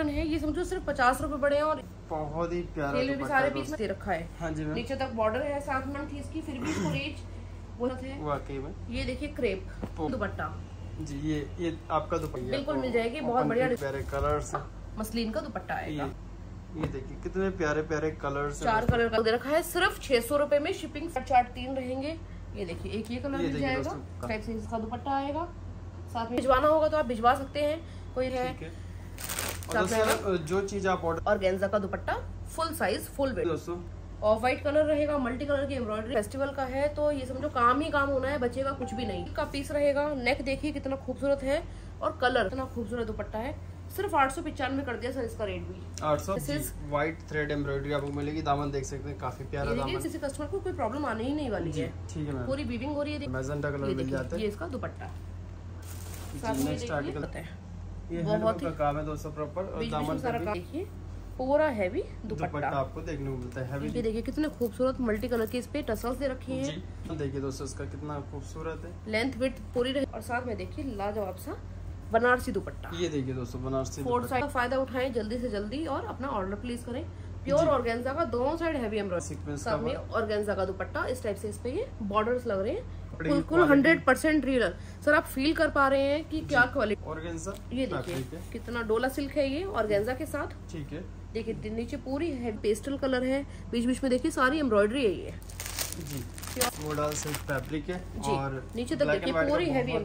Cotton है ये समझो सिर्फ़ पचास रूपए बड़े हैं और बहुत ही प्यारा भी सारे है पीस में दे रखा है। हाँ जी नीचे तक बॉर्डर है साथ में थी इसकी फिर भी रेंज बहुत है वाकई में। ये देखिए क्रेप दुपट्टा। जी ये ये आपका दुपट्टा बिल्कुल मिल जाएगी, बहुत बढ़िया के प्यारे कलर्स मसलिन का दुपट्टा आएगा। ये देखिए कितने प्यारे प्यारे कलर्स चार कलर का दे रखा है सिर्फ़ छह सौ रूपए में शिपिंग चार्ट तीन रहेंगे। ये देखिए एक ये कलर मिल जाएगा। इसका दुपट्टा आएगा। साथ में भिजवाना होगा तो आप भिजवा सकते हैं। कोई है है। दोस्तों जो चीज़ आप ऑर्डर और गेंजा का दुपट्टा फुल साइज़ फुल वेट दोस्तों। ऑफ़ व्हाइट कलर रहेगा मल्टी कलर की एम्ब्रॉयडरी फेस्टिवल का है तो ये समझो काम ही काम होना है बचेगा कुछ भी नहीं। का पीस रहेगा नेक देखिए कितना खूबसूरत है और कलर कितना खूबसूरत दुपट्टा है। सिर्फ़ आठ सौ पिचानवे कर दिया सर इसका रेट भी। आठ सौ व्हाइट थ्रेड एम्ब्रॉयडरी आपको मिलेगी दामन देख सकते हैं काफ़ी प्यारा दामन। किसी कस्टमर को कोई प्रॉब्लम आने ही नहीं वाली है। ठीक है पूरी बीविंग हो रही है। मैजेंटा कलर मिल जाते देखिए इसका दुपट्टा। ये बहुत ही- काम है दोस्तों प्रॉपर और दामन सारा काम देखिए। पूरा हैवी दुपट्टा। आपको देखने को मिलता है ये देखिए कितने खूबसूरत मल्टी कलर के इस पे टसल्स दे रखे हैं। जी देखिए दोस्तों इसका कितना खूबसूरत है। लेंथ विथ पूरी रहे और साथ में देखिए लाजवाब सा बनारसी दुपट्टा। ये देखिए दोस्तों बनारसी फोर्थ साइड का फ़ायदा उठाएँ जल्दी से जल्दी और अपना ऑर्डर प्लेस करें। प्योर ऑर्गेन्जा का दोनों साइड हैवी एम्ब्रॉयडरी सीक्वेंस का साथ ऑर्गेन्जा का दुपट्टा। इस टाइप से इस पे ये बॉर्डर्स लग रहे हैं। कपड़े बिल्कुल हंड्रेड परसेंट रियल सर आप फील कर पा रहे हैं कि क्या क्वालिटी ऑर्गेन्जा ये देखिए कितना डोला सिल्क है ये ऑर्गेन्जा के साथ। ठीक है। देखिए नीचे पूरी है पेस्टल कलर है। बीच बीच में देखिए सारी एम्ब्रॉयडरी है ये। जी। फैब्रिक है और नीचे तक देखिए पूरी है ही।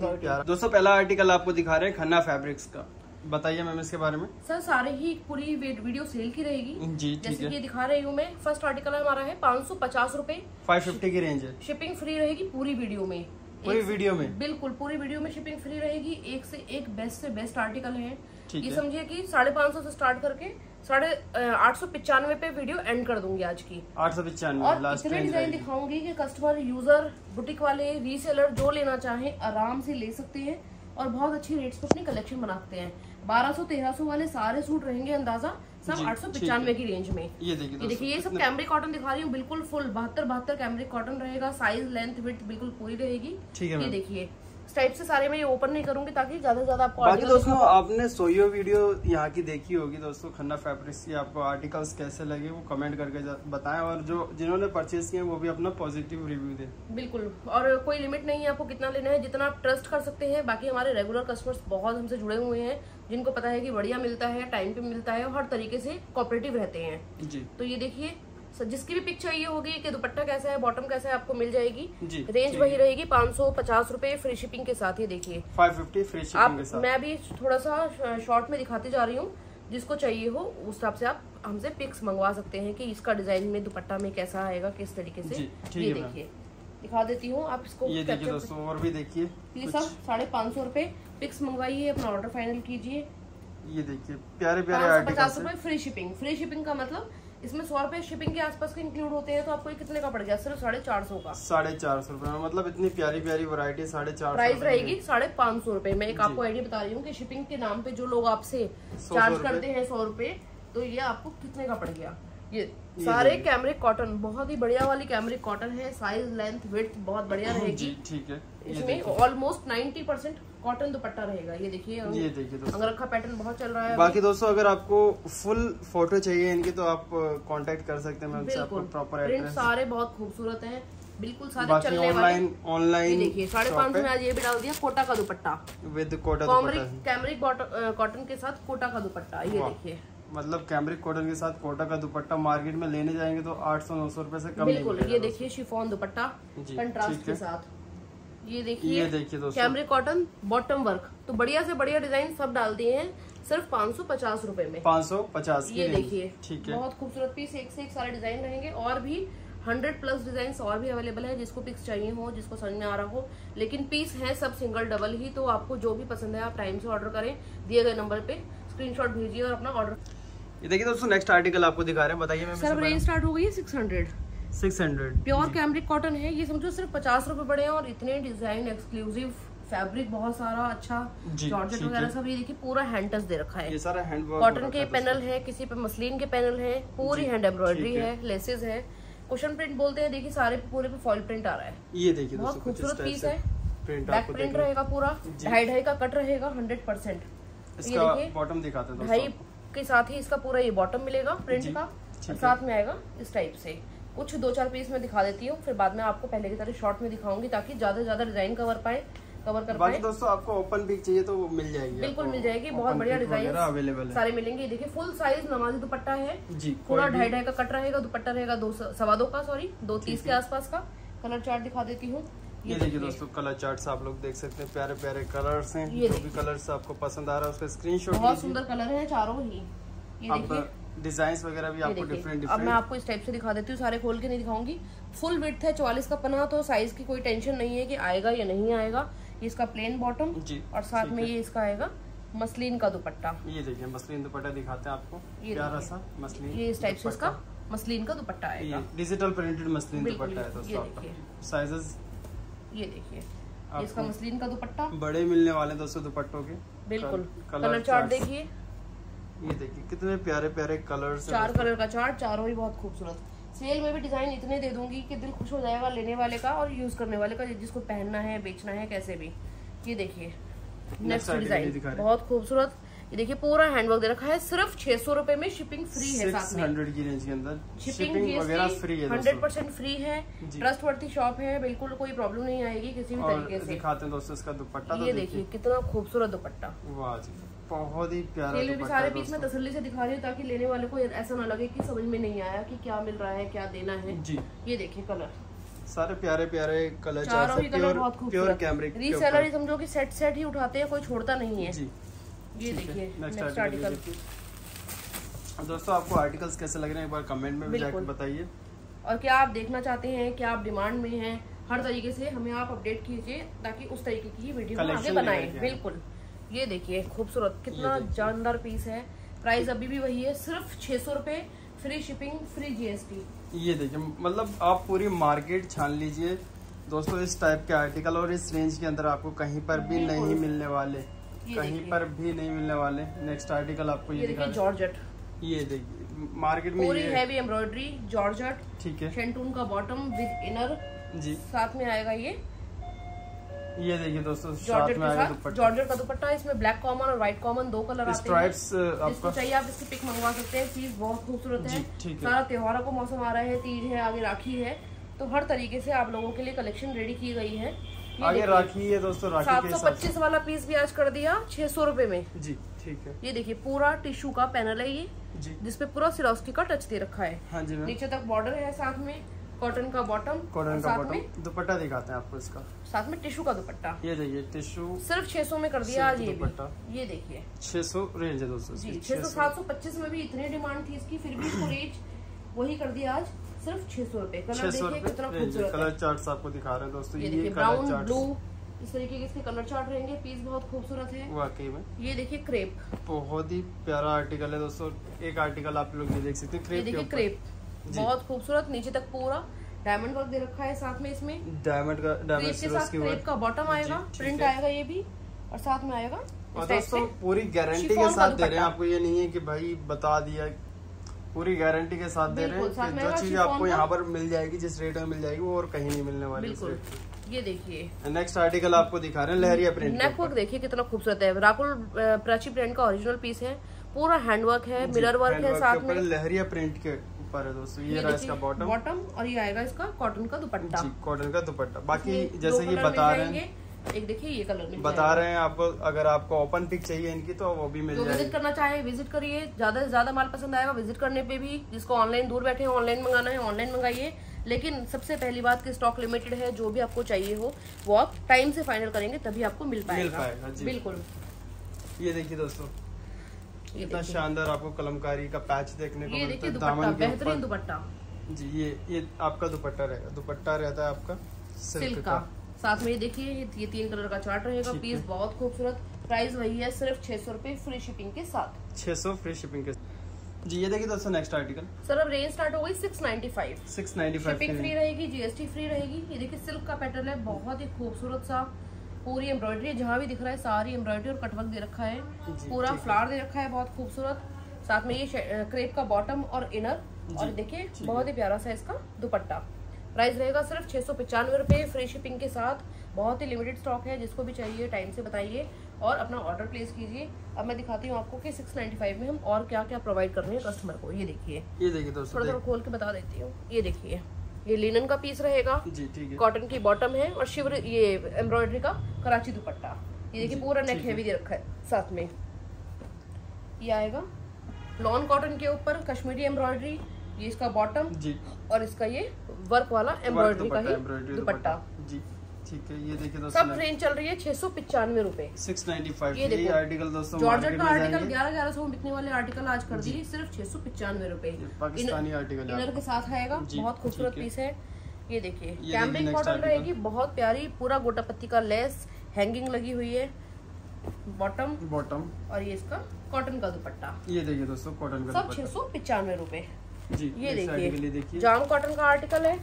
दोस्तों पहला आर्टिकल आपको दिखा रहे हैं खन्ना फैब्रिक्स का। बताइए मैम इसके बारे में। सर सारे ही पूरी वीडियो सेल की रहेगी। जी जैसे कि ये दिखा रही हूँ मैं फ़र्स्ट आर्टिकल हमारा है पाँच सौ पचास रूपए। 550 की रेंज है। शिपिंग फ्री रहेगी पूरी वीडियो में। पूरी वीडियो में? बिल्कुल पूरी वीडियो में शिपिंग फ्री रहेगी। एक से एक बेस्ट से बेस्ट आर्टिकल है। ये समझिए कि साढ़े पाँच सौ से स्टार्ट करके साढ़े आठ सौ पिचानवे पे वीडियो एंड कर दूँगी आज की। आठ सौ पिचानवे और इतने डिज़ाइन दिखाऊँगी कि कस्टमर यूज़र बुटीक वाले रीसेलर जो लेना चाहे आराम से ले सकते हैं और बहुत अच्छी रेट्स पे अपनी कलेक्शन बनाते हैं। बारह सौ तेरह सौ वाले सारे सूट रहेंगे अंदाज़ा सब आठ सौ पिचानवे की रेंज में। ये देखिए ये देखिए ये सब कैमरिक कॉटन दिखा रही हूँ बिल्कुल फुल बहत्तर बहत्तर कैमरिक कॉटन रहेगा साइज़ लेंथ विथ बिल्कुल पूरी रहेगी। ये देखिए टाइप से सारे मैं ये ओपन नहीं करूँगी ताकि ज़्यादा से ज़्यादा आपको बाकी दोस्तों आपने सोयो वीडियो यहाँ की देखी होगी दोस्तों खन्ना फैब्रिक्स की। आपको आर्टिकल्स कैसे लगे वो कमेंट करके बताएँ और जो जिन्होंने परचेज किए वो भी अपना पॉजिटिव रिव्यू दें। बिल्कुल। और कोई लिमिट नहीं है आपको कितना लेना है जितना आप ट्रस्ट कर सकते हैं। बाकी हमारे रेगुलर कस्टमर्स बहुत हमसे जुड़े हुए हैं जिनको पता है कि बढ़िया मिलता है टाइम पे मिलता है और हर तरीके से कोऑपरेटिव रहते हैं। जी। तो ये देखिए सर, जिसकी भी पिक चाहिए होगी कि दुपट्टा कैसा है बॉटम कैसा है आपको मिल जाएगी। रेंज वही रहेगी पाँच सौ पचास रूपए फ्री शिपिंग के साथ ही देखिए। फाइव फिफ्टी फ्री आप शिपिंग के साथ। मैं भी थोड़ा सा शॉर्ट में दिखाती जा रही हूँ जिसको चाहिए हो उस हिसाब से आप हमसे पिक्स मंगवा सकते हैं कि इसका डिज़ाइन में दुपट्टा में कैसा आएगा किस तरीके से। ये देखिए। दिखा देती हूँ आप इसको ये देखिए दोस्तों और भी देखिए। प्लीज़ आप साढ़े पाँच सौ रूपए पिक्स मंगवाइए अपना ऑर्डर फाइनल कीजिए। ये देखिए प्यारे प्यारे पचास रूपए फ्री शिपिंग फ्री शिपिंग का मतलब इसमें सौ रुपए शिपिंग के आसपास के इंक्लूड होते हैं तो आपको ये कितने का पड़ गया? सिर्फ़ साढ़े चार सौ का। साढ़े चार सौ रुपए। मतलब इतनी प्यारी प्यारी वैरायटी साढ़े चार प्राइस रहेगी साढ़े पाँच सौ रुपये मैं एक आपको आइडिया बता रही हूँ कि शिपिंग के नाम पे जो लोग आपसे चार्ज करते हैं सौ रुपए तो ये आपको कितने का पड़ गया? ये सारे कैमरे कॉटन बहुत ही बढ़िया वाली कैमरे कॉटन है। साइज़ लेंथ विड्थ बहुत बढ़िया रहेगी। ठीक है। इसमें ऑलमोस्ट 90 परसेंट कॉटन दुपट्टा रहेगा ये देखिए ये देखिए दोस्तों। अंगरखा पैटर्न बहुत चल रहा है बाकी दोस्तों अगर आपको फुल फ़ोटो चाहिए इनकी तो आप कांटेक्ट कर सकते हैं। मैं आपको प्रॉपर प्रिंट सारे बहुत खूबसूरत हैं। बिल्कुल सारे चलने वाले ऑनलाइन ऑनलाइन देखिए साढ़े पाँच सौ में आज ये भी डाल दिया कोटा का दुपट्टा। विद कोटा कैमरिक कॉटन के साथ कोटा का दुपट्टा ये देखिए। मतलब कैमरिक कॉटन के साथ कोटा का दुपट्टा मार्केट में लेने जाएँगे तो आठ सौ नौ सौ रुपए से कम बिल्कुल ये देखिए शिफॉन दुपट्टा कंट्रास्ट के साथ। ये ये देखिए दोस्तों। कैमरिक कॉटन बॉटम वर्क तो बढ़िया से बढ़िया डिज़ाइन सब डाल दिए हैं सिर्फ़ पाँच सौ पचास रूपए में। पाँच सौ पचास ये देखिए ठीक है। बहुत खूबसूरत पीस एक से एक सारे डिज़ाइन रहेंगे। और भी हंड्रेड प्लस डिज़ाइन और भी अवेलेबल है जिसको पिक्स चाहिए हो जिसको समझ में आ रहा हो। लेकिन पीस है सब सिंगल डबल ही तो आपको जो भी पसंद है आप टाइम से ऑर्डर करें दिए गए नंबर पे। स्क्रीनशॉट भेजिए और अपना ऑर्डर ये देखिए दोस्तों नेक्स्ट आर्टिकल आपको दिखा रहे हैं बताइए सर रेंज स्टार्ट हो गई है six hundred six hundred. Pure cambric cotton है ये समझो सिर्फ़ पचास रूपए बड़े हैं और इतने डिज़ाइन एक्सक्लूसिव फैब्रिक बहुत सारा अच्छा जॉर्जेट वगैरह सब ये देखिए पूरा हैंड टच दे रखा है। ये सारा हैंडवर्क कॉटन के पैनल है किसी पे मसलिन के पैनल है पूरी हैंड एम्ब्रॉयडरी है। लेसेस है। क्वेश्चन प्रिंट बोलते हैं देखिए सारे पूरे पे फॉइल प्रिंट आ रहा है। ये देखिए बहुत खूबसूरत पीस है। बैक प्रिंट रहेगा पूरा। ढाई ढाई का कट रहेगा हंड्रेड परसेंट इसका देखिए, बॉटम दिखाते हैं ढाई के साथ ही इसका पूरा ये बॉटम मिलेगा प्रिंट का। साथ में आएगा इस टाइप से। कुछ दो चार पीस में दिखा देती हूँ फिर बाद में आपको पहले की तरह शॉर्ट में दिखाऊँगी ताकि ज़्यादा से ज़्यादा डिज़ाइन कवर पाए कवर कर बाकी पाए। दोस्तों आपको ओपन पिक चाहिए तो वो मिल जाएगी बिल्कुल मिल जाएगी बहुत बढ़िया डिज़ाइन अवेलेबल सारे मिलेंगे। देखिए फुल साइज़ नमाजी दुपट्टा है। जी पूरा ढाई ढाई का कट रहेगा दुपट्टा रहेगा दो सवा दो का सॉरी दो तीस के आसपास का। कलर चार्ट दिखा देती हूँ। ये देखिए दोस्तों कलर चार्ट्स आप लोग देख सकते हैं प्यारे प्यारे कलर्स हैं जो भी कलर्स आपको पसंद आ रहा है उसका स्क्रीनशॉट बहुत सुंदर कलर है चारों ही। ये देखिए। डिज़ाइन वगैरह भी आपको डिफरेंट अब मैं आपको इस टाइप से दिखा देती हूँ सारे खोल के नहीं दिखाऊँगी। फुल विड्थ है चौवालीस का पना तो साइज़ की कोई टेंशन नहीं है कि आएगा या नहीं आएगा। ये इसका प्लेन बॉटम और साथ में ये इसका आएगा मसलिन का दुपट्टा। ये देखिए मसलिन दुपट्टा दिखाते हैं आपको। प्यारा सा मसलिन ये इस टाइप से इसका मसलिन का दुपट्टा ये आएगा। डिजिटल प्रिंटेड मसलिन दुपट्टा है दोस्तों। साइजेस ये देखिए इसका मसलिन का दुपट्टा। बड़े मिलने वाले दोस्तों दुपट्टों के। बिल्कुल कलर चार्ट देखिए। ये देखिए कितने प्यारे प्यारे कलर चार कलर का चार्ट चारों ही बहुत खूबसूरत। सेल में भी डिज़ाइन इतने दे दूँगी कि दिल खुश हो जाएगा लेने वाले का और यूज़ करने वाले का जिसको पहनना है बेचना है कैसे भी। ये देखिए नेक्स्ट डिज़ाइन। बहुत खूबसूरत। ये देखिए पूरा हैंडवर्क दे रखा है सिर्फ़ छह सौ रूपए में शिपिंग फ्री है साथ में। हंड्रेड की रेंज के अंदर। शिपिंग वगैरह फ्री है हंड्रेड परसेंट फ्री है। ट्रस्ट वर्ती शॉप है बिल्कुल कोई प्रॉब्लम नहीं आएगी किसी भी तरीके से। दिखाते हैं दोस्तों इसका दुपट्टा तो ये देखिए कितना खूबसूरत दुपट्टा। वाह बहुत ही प्यारा सारे पीस में तसल्ली से दिखा रही हूँ ताकि लेने वाले को ऐसा ना लगे कि समझ में नहीं आया कि क्या मिल रहा है क्या देना है। जी। ये देखिए कलर सारे प्यारे प्यारे कलर चारों ही कलर बहुत खूबसूरत रीसेलर ही। समझो कि सेट सेट ही उठाते हैं कोई छोड़ता नहीं है। जी। ये देखिए नेक्स्ट आर्टिकल दोस्तों आपको आर्टिकल्स कैसे लग रहे हैं एक बार कमेंट में भी बताइए। और क्या आप देखना चाहते हैं क्या आप डिमांड में हैं हर तरीके से हमें आप अपडेट कीजिए ताकि उस तरीके की वीडियो हम आगे बनाएँ। आएँ। बिल्कुल। ये देखिए खूबसूरत कितना जानदार पीस है। प्राइस अभी भी वही है सिर्फ़ छह सौ रूपए फ्री शिपिंग फ्री जीएसटी ये देखिए मतलब आप पूरी मार्केट छान लीजिए। दोस्तों इस टाइप के आर्टिकल और इस रेंज के अंदर आपको कहीं पर भी नहीं मिलने वाले। कहीं पर भी नहीं मिलने वाले। नेक्स्ट आर्टिकल आपको ये ये देखिए जॉर्जेट ये देखिए मार्केट में पूरी हैवी एम्ब्रॉयडरी जॉर्जेट ठीक है। शेंटून का बॉटम विद इनर जी। साथ में आएगा ये। ये देखिए दोस्तों साथ जॉर्जेट दुपट्टा। जॉर्जेट का दुपट्टा इसमें ब्लैक कॉमन और व्हाइट कॉमन दो कलर आते हैं। स्ट्राइप्स आपका चाहिए आप इसकी पिक मंगवा सकते हैं। चीज़ बहुत खूबसूरत है। सारा त्योहारों का मौसम आ रहा है तीज है आगे राखी है। तो हर तरीके से आप लोगों के लिए कलेक्शन रेडी की गई है। आगे राखी है दोस्तों राखी सात सौ पच्चीस वाला पीस भी आज कर दिया छह सौ रुपये में। जी ठीक है। ये देखिए पूरा टिश्यू का पैनल है ये जिसपे पूरा सिरोस्की का टच दे रखा है। हाँ जी नीचे तक बॉर्डर है साथ में कॉटन का बॉटम कॉटन का साथ में। बॉटम दुपट्टा दिखाते हैं आपको इसका। साथ में टिश्यू का दुपट्टा। ये देखिए टिश्यू। सिर्फ़ 600 में कर दिया आज ये दुपट्टा। भी ये देखिए। 600 रेंज है दोस्तों जी छह सौ 600 सात सौ पच्चीस में भी इतनी डिमांड थी इसकी फिर भी इसको रेट वही कर दिया आज। सिर्फ़ छह सौ रूपए। कलर 600 देखिए कितना खूबसूरत कलर चार्ट्स आपको दिखा रहे हैं दोस्तों ये ये देखिए ब्राउन ब्लू इस तरीके के इसके कलर चार्ट रहेंगे। पीस बहुत खूबसूरत है। वाकई में। ये देखिए क्रेप। बहुत ही प्यारा आर्टिकल है दोस्तों एक आर्टिकल आप लोग ये देख सकते हैं क्रेप देखिए क्रेप। बहुत खूबसूरत नीचे तक पूरा डायमंड वर्क दे रखा है साथ में इसमें। डायमंड का डायमंड के साथ क्रेप का बॉटम आएगा प्रिंट आएगा ये भी और साथ में आएगा और दोस्तों पूरी गारंटी के साथ दे रहे हैं आपको ये नहीं है कि भाई बता दिया पूरी गारंटी के साथ दे रहे हैं कि जो चीज़ आपको यहाँ पर मिल जाएगी जिस रेट में मिल जाएगी वो और कहीं नहीं मिलने वाली बिल्कुल। ये देखिए। नेक्स्ट आर्टिकल आपको दिखा रहे हैं लहरिया प्रिंट नेक वर्क देखिए कितना खूबसूरत है। राकुल प्राची ब्रांड का ओरिजिनल पीस है। पूरा हैंडवर्क है मिरर वर्क है साथ में। लहरिया प्रिंट के ऊपर है दोस्तों ये रहा इसका बॉटम बॉटम और ये आएगा इसका कॉटन का दुपट्टा। कॉटन का दुपट्टा। बाकी जैसे कि बता रहे हैं। एक देखिए ये कलर मिल बता रहे हैं आपको अगर आपको ओपन पिक चाहिए इनकी तो वो भी मिल जो विज़िट करना चाहे विज़िट करिए। ज़्यादा से ज़्यादा माल पसंद आएगा विज़िट करने पे भी। जिसको ऑनलाइन दूर बैठे ऑनलाइन मंगाना है ऑनलाइन मंगाइए। लेकिन सबसे पहली बात कि स्टॉक लिमिटेड है जो भी आपको चाहिए हो वो आप टाइम से फाइनल करेंगे तभी आपको मिल पाएगा। पाएगा, जी। बिल्कुल। ये देखिए दोस्तों ये इतना शानदार आपको कलमकारी का पैच देखने को मिलता है दामन बेहतरीन दुपट्टा। जी ये ये आपका दुपट्टा रहेगा दुपट्टा रहता है आपका सिल्क का। साथ में ये देखिए ये ये तीन कलर का चार्ट रहेगा पीस बहुत खूबसूरत प्राइस वही है सिर्फ़ छह सौ रुपये फ्री शिपिंग के साथ। 600 फ्री शिपिंग के जी ये देखिए दोस्तों नेक्स्ट आर्टिकल सर अब रेंज स्टार्ट हो गई six ninety five 695 shipping free रहेगी जीएसटी फ्री रहेगी। ये देखिए सिल्क का पैटर्न है बहुत ही खूबसूरत सा। पूरी एम्ब्रॉयडरी जहाँ भी दिख रहा है सारी एम्ब्रॉयडरी और कटवर्क दे रखा है। पूरा फ्लावर दे रखा है बहुत खूबसूरत। साथ में ये क्रेप का बॉटम और इनर और देखिए बहुत ही प्यारा सा इसका दुपट्टा। प्राइस रहेगा सिर्फ़ छह सौ पचानवे रुपये फ्री शिपिंग के साथ। बहुत ही लिमिटेड स्टॉक है जिसको भी चाहिए टाइम से बताइए और अपना ऑर्डर प्लेस कीजिए। अब मैं दिखाती हूँ आपको कि 695 में हम और क्या क्या प्रोवाइड कर रहे हैं कस्टमर को। ये देखिए। ये देखिए दोस्तों थोड़ा थोड़ा खोल के बता देती हूँ। ये देखिए। ये लिनन का पीस रहेगा। जी ठीक है। कॉटन की बॉटम है और शिवर ये एम्ब्रॉयडरी का कराची दुपट्टा। ये देखिए पूरा नेक हैवी दे रखा है साथ में। ये आएगा लॉन कॉटन के ऊपर कश्मीरी एम्ब्रॉयडरी ये इसका बॉटम जी। और इसका ये वर्क वाला एम्ब्रॉयडरी का ही दुपट्टा। जी ठीक है ये देखिए दोस्तों सब रेंज चल रही है छह सौ पिचानवे रूपए। सिक्स नाइन्टी फाइव ये आर्टिकल दोस्तों जॉर्जेट का आर्टिकल ग्यारह ग्यारह सौ बिकने वाले आर्टिकल आज कर दिए सिर्फ़ छह सौ पिचानवे रूपए। पाकिस्तानी आर्टिकल इनर के साथ आएगा बहुत खूबसूरत पीस है। ये देखिए कैम्बिंग next कॉटन रहेगी बहुत प्यारी पूरा गोटा पत्ती का लेस हैंगिंग लगी हुई है बॉटम बॉटम और ये इसका कॉटन का दुपट्टा। ये देखिए दोस्तों कॉटन का सब छह सौ पिचानवे रूपए। जी ये देखिए जाम कॉटन का आर्टिकल है।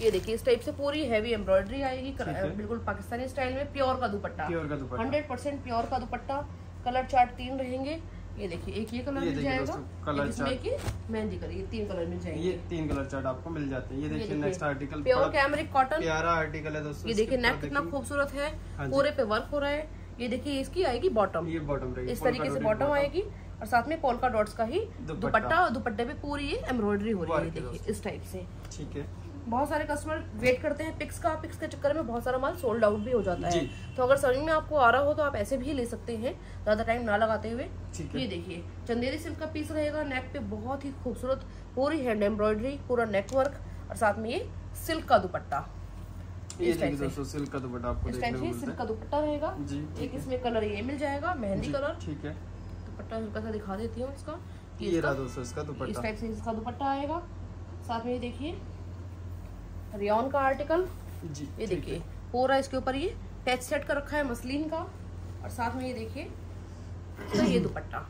ये देखिए इस टाइप से पूरी हैवी एम्ब्रॉयडरी आएगी है। बिल्कुल पाकिस्तानी स्टाइल में प्योर का दुपट्टा। प्योर का दुपट्टा। हंड्रेड परसेंट प्योर का दुपट्टा। कलर चार्ट तीन रहेंगे। ये देखिए एक ये कलर मिल जाएगा। कलर इसमें की मेहंदी कलर ये तीन कलर मिल जाएँगे। ये तीन कलर चार्ट आपको मिल जाते हैं। ये देखिए next article pure cambric cotton प्यारा आर्टिकल है दोस्तों ये देखिए नेक कितना खूबसूरत है। हाँ पूरे पे वर्क हो रहा है। ये देखिए इसकी आएगी बॉटम ये बॉटम इस तरीके से बॉटम आएगी। और साथ में पोलका डॉट्स का ही दुपट्टा। और दुपट्टे पे पूरी एम्ब्रॉयडरी हो रही है देखिए इस टाइप से। ठीक है। बहुत सारे कस्टमर वेट करते हैं पिक्स का पिक्स के चक्कर में बहुत सारा माल सोल्ड आउट भी हो जाता है। तो अगर समझ में आपको आ रहा हो तो आप ऐसे भी ले सकते हैं ज़्यादा टाइम ना लगाते हुए। ये देखिए चंदेरी सिल्क का पीस रहेगा नेक पे बहुत ही खूबसूरत पूरी हैंड एम्ब्रॉयडरी पूरा नेक वर्क और साथ में ये सिल्क का दुपट्टा। ये देखिए दोस्तों सिल्क का दुपट्टा आपको सिल्क का दुपट्टा रहेगा। जी एक इसमें कलर ये मिल जाएगा मेहंदी कलर ठीक है। दुपट्टा हल्का सा दिखा देती हूँ इसका ये रहा दोस्तों इसका दुपट्टा। इस टाइप से इसका दुपट्टा आएगा। साथ में ये देखिए रियॉन का आर्टिकल जी ये देखिए पूरा इसके ऊपर ये टैच सेट कर रखा है मसलिन का। और साथ में ये देखिए तो ये दुपट्टा।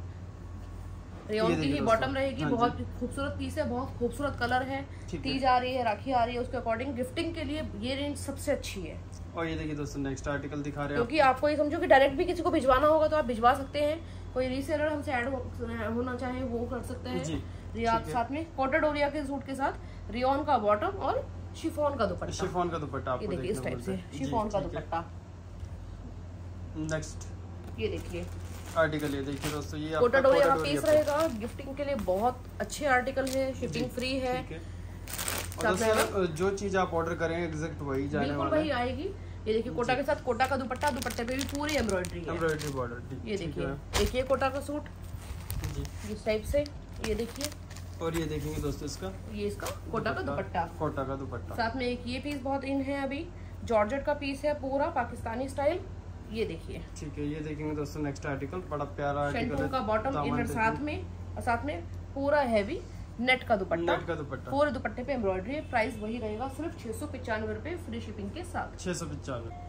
रेयन की ही बॉटम रहेगी हाँ बहुत खूबसूरत पीस है बहुत खूबसूरत कलर है। तीज आ रही है राखी आ रही है उसके अकॉर्डिंग गिफ्टिंग के लिए ये रेंज सबसे अच्छी है। और ये देखिए दोस्तों नेक्स्ट आर्टिकल दिखा रहे हैं क्योंकि आपको ये समझो कि डायरेक्ट भी किसी को भिजवाना होगा तो आप भिजवा सकते हैं। कोई रीसेलर हमसे ऐड होना चाहे वो कर सकते हैं। जी, रिया ठीक साथ में कोटेड ओरिया के सूट के साथ रियन का बॉटम और शिफॉन का दुपट्टा। शिफॉन का दुपट्टा ये आपको देखिए इस टाइप से है। शिफॉन का दुपट्टा। नेक्स्ट ये देखिए। आर्टिकल ये देखिए दोस्तों ये कोटा डोरिया का पीस रहेगा। गिफ्टिंग के लिए बहुत अच्छे आर्टिकल है शिपिंग फ्री है। और जो चीज़ आप ऑर्डर करेंगे एग्जैक्ट वही जाने बिल्कुल वाला वही आएगी। ये देखिए कोटा के साथ कोटा का दुपट्टा दुपट्टे पे भी पूरी एम्ब्रॉयडरी है। एम्ब्रॉयडरी बॉर्डर ये देखिए देखिए कोटा का सूट जी। इस टाइप से ये देखिए। और ये देखेंगे दोस्तों इसका। ये इसका कोटा का दुपट्टा कोटा का दुपट्टा। साथ में एक ये पीस बहुत इन है अभी जॉर्जेट का पीस है पूरा पाकिस्तानी स्टाइल ये देखिए। ठीक है ये देखेंगे दोस्तों नेक्स्ट आर्टिकल बड़ा प्यारा आर्टिकल का बॉटम इनर साथ में और साथ में पूरा हैवी नेट का दुपट्टा। नेट का दुपट्टा। पूरे दुपट्टे पे एम्ब्रॉयडरी प्राइस वही रहेगा सिर्फ़ छह सौ पिचानवे रूपए फ्री शिपिंग के साथ। छह सौ पचानवे।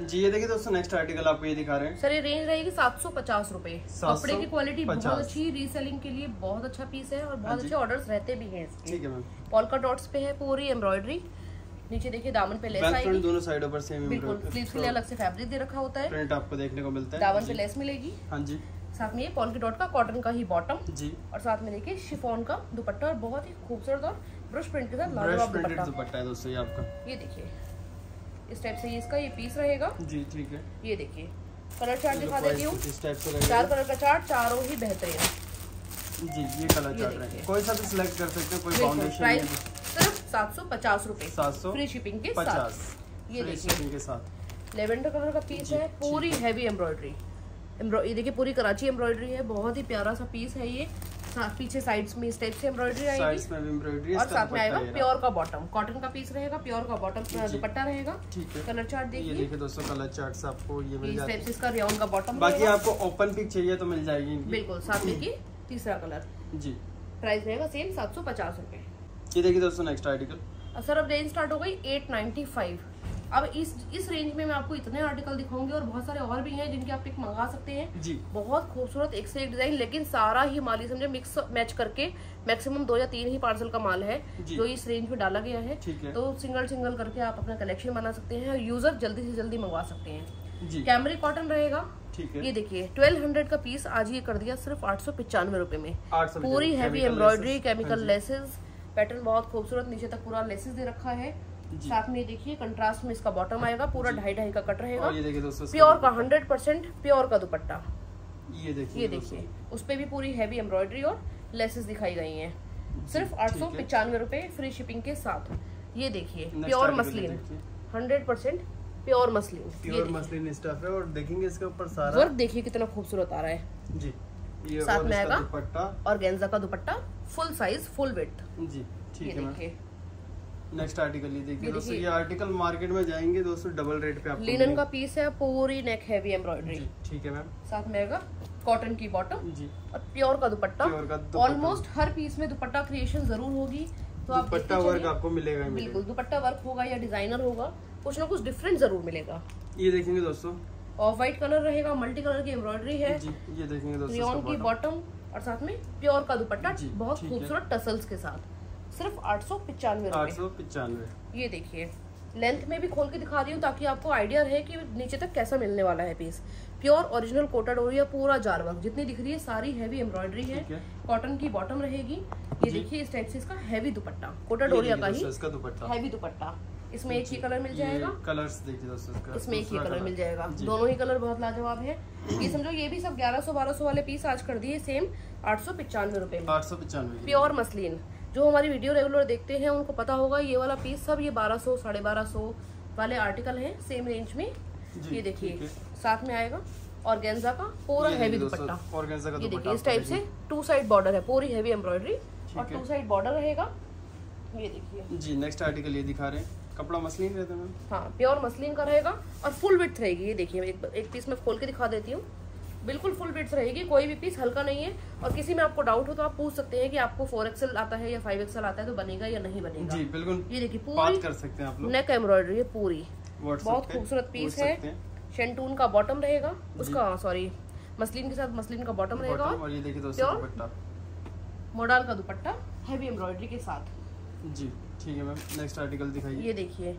जी ये देखिए दोस्तों नेक्स्ट आर्टिकल आपको ये दिखा रहे हैं। सर ये रेंज रहेगी सात सौ पचास रूपए। कपड़े की क्वालिटी बहुत अच्छी रीसेलिंग के लिए बहुत अच्छा पीस है और हाँ बहुत अच्छे ऑर्डर्स रहते भी हैं इसके। ठीक है मैम। पॉलका डॉट्स पे है पूरी एम्ब्रॉयडरी नीचे देखिए दामन पे लेस आएगी। दोनों साइडों पर सेम बिल्कुल स्लीव्स के लिए अलग से फैब्रिक दे रखा होता है। प्रिंट आपको देखने को मिलता है। दामन पे लेस मिलेगी। हाँ जी। साथ में ये पॉलकी डॉट का कॉटन का ही बॉटम जी। और साथ में देखिए शिफोन का दुपट्टा और बहुत ही खूबसूरत और ब्रश प्रिंट के साथ लाजवाब दुपट्टा। दुपट्टा है दोस्तों ये आपका। ये देखिए इस टाइप से ये इसका ये पीस रहेगा। जी ठीक है। ये देखिए कलर चार्ट दिखा देती हूँ। इस टाइप से चार कलर का चार्ट चारों ही बेहतरीन जी ये कलर ये चार्ट देखिए। कोई सा भी सिलेक्ट कर सकते हैं कोई फाउंडेशन प्राइस सिर्फ़ सात सौ पचास रूपए। सात सौ फ्री शिपिंग के साथ। ये देखिए। के साथ। लेवेंडर कलर का पीस है पूरी हैवी एम्ब्रॉयडरी ये देखिए पूरी कराची एम्ब्रॉयडरी है बहुत ही प्यारा सा पीस है ये। पीछे साइड्स में इस टाइप से एम्ब्रॉयडरी आएगी। साइड्स में एम्ब्रॉयडरी और साथ में आएगा प्योर का बॉटम कॉटन का पीस रहेगा प्योर का बॉटम दुपट्टा रहेगा। ठीक है। कलर चार्ट ये देखिए। देखिए दोस्तों कलर चार्ट्स आपको ये मिल टाइप इसका रेयन का बॉटम बाकी आपको ओपन पिक चाहिए तो मिल जाएगी इनकी। बिल्कुल साथ में की तीसरा कलर जी। प्राइस रहेगा सेम सात सौ पचास रूपए। ये देखिए दोस्तों नेक्स्ट आर्टिकल सर अब रेंज स्टार्ट हो गई एट नाइन्टी फाइव अब इस इस रेंज में मैं आपको इतने आर्टिकल दिखाऊँगी और बहुत सारे और भी हैं जिनके आप पिक मंगा सकते हैं। जी। बहुत खूबसूरत एक से एक डिज़ाइन लेकिन सारा ही माल ही समझे मिक्स मैच करके मैक्सिमम दो या तीन ही पार्सल का माल है जो। इस रेंज में डाला गया है। है। तो सिंगल सिंगल करके आप अपना कलेक्शन बना सकते हैं और यूज़र जल्दी से जल्दी मंगवा सकते हैं। कैमरे कॉटन रहेगा। ये देखिए ट्वेल्व हंड्रेड का पीस आज ये कर दिया सिर्फ़ आठ सौ पिचानवे रूपए में। पूरी heavy embroidery chemical laces pattern बहुत खूबसूरत नीचे तक पूरा लेसेस दे रखा है। साथ में ये देखिए कंट्रास्ट में इसका बॉटम आएगा पूरा ढाई ढाई का कट रहेगा। प्योर का हंड्रेड परसेंट प्योर का दुपट्टा। ये देखिए ये देखिए उस पे भी पूरी हैवी एम्ब्रॉयडरी और लेसेस दिखाई गई हैं। सिर्फ़ आठ सौ पचानवे रूपए फ्री शिपिंग के साथ। ये देखिए pure muslin hundred percent pure muslin pure muslin stuff है और देखेंगे इसके ऊपर सारा। वर्क देखिए कितना खूबसूरत आ रहा है। जी ये साथ में आएगा दुपट्टा। और गेंजा का दुपट्टा फुल साइज़ फुल वेट जी ठीक है देखिए। नेक्स्ट आर्टिकल ये देखिए दोस्तों ये आर्टिकल मार्केट में जाएँगे दोस्तों डबल रेट पे आपको लिनन का पीस है पूरी नेक हैवी एम्ब्रॉयडरी ठीक है मैम साथ में आएगा कॉटन की बॉटम जी। और प्योर का दुपट्टा। प्योर का ऑलमोस्ट हर पीस में दुपट्टा क्रिएशन ज़रूर होगी तो आप दुपट्टा वर्क आपको मिलेगा ही बिल्कुल दुपट्टा वर्क होगा या डिज़ाइनर होगा कुछ ना कुछ डिफरेंट ज़रूर मिलेगा। ये देखेंगे दोस्तों। ऑफ़ व्हाइट कलर रहेगा मल्टी कलर की एम्ब्रॉयडरी है। ये देखेंगे दोस्तों की बॉटम और साथ में प्योर का दुपट्टा बहुत खूबसूरत टसल्स के साथ। सिर्फ़ आठ सौ पिचानवे आठ सौ पिचानवे। ये देखिए लेंथ में भी खोल के दिखा रही हूँ ताकि आपको आइडिया रहे कि नीचे तक कैसा मिलने वाला है पीस प्योर ओरिजिनल कोटेड हो पूरा जार वर्क जितनी दिख रही है सारी हैवी एम्ब्रॉयडरी है। कॉटन की बॉटम रहेगी। ये देखिए इस टाइप से इसका हैवी दुपट्टा। कोटेड ओरिया का ही हैवी दुपट्टा। इसमें एक ही कलर मिल जाएगा। कलर्स देखिए दोस्तों इसमें एक ही कलर मिल जाएगा। दोनों ही कलर बहुत लाजवाब है। ये समझो ये भी सब ग्यारह सौ बारह सौ वाले पीस आज कर दिए सेम आठ सौ पिचानवे रूपए आठ सौ पिचानवे। Pure muslin. जो हमारी वीडियो रेगुलर देखते हैं उनको पता होगा ये वाला पीस सब ये बारह सौ साढ़े बारह सौ वाले आर्टिकल हैं सेम रेंज में। ये देखिए साथ में आएगा और गेंजा का पूरा हैवी दुपट्टा। और ये देखिए इस टाइप से टू साइड बॉर्डर है पूरी हैवी एम्ब्रॉयडरी और टू साइड बॉर्डर रहेगा। ये देखिए। जी नेक्स्ट आर्टिकल ये दिखा रहे हैं। कपड़ा मसलिन रहता है हाँ प्योर मसलिन का रहेगा और फुल विथ रहेगी। ये देखिए एक, एक पीस में खोल के दिखा देती हूँ। बिल्कुल फुल विथ रहेगी कोई भी पीस हल्का नहीं है। और किसी में आपको डाउट हो तो आप पूछ सकते हैं कि आपको फोर एक्सएल आता है या फाइव एक्सएल आता है तो बनेगा या नहीं बनेगा। जी बिल्कुल। ये देखिए पूरी कर सकते हैं आप लोग। नेक एम्ब्रॉयडरी है पूरी। बहुत खूबसूरत पीस है। शेंटून का बॉटम रहेगा। उसका सॉरी मसलिन के साथ मसलिन का बॉटम रहेगा। और ये देखिए दोस्तों मोडाल का दुपट्टा हैवी एम्ब्रॉयडरी के साथ। जी ठीक है मैम। नेक्स्ट आर्टिकल दिखाइए। ये देखिए